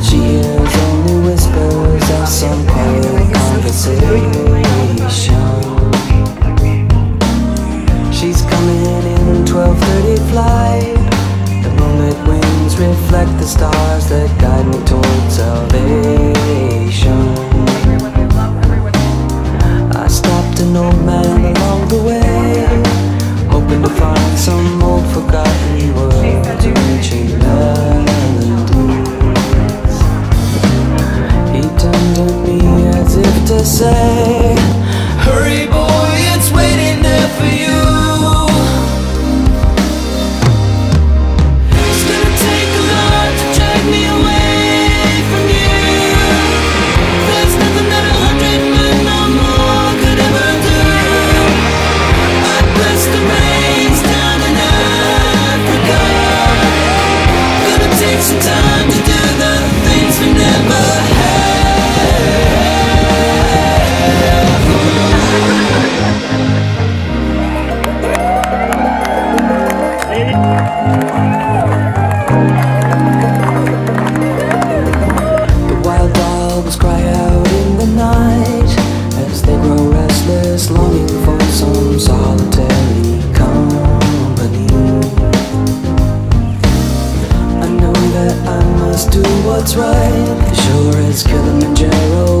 She hears only whispers of some quiet conversation. She's coming in 12.30 flight. The moonlit winds reflect the stars that guide me towards salvation. I stopped an old man along the way. some time. do what's right. Sure as Kilimanjaro.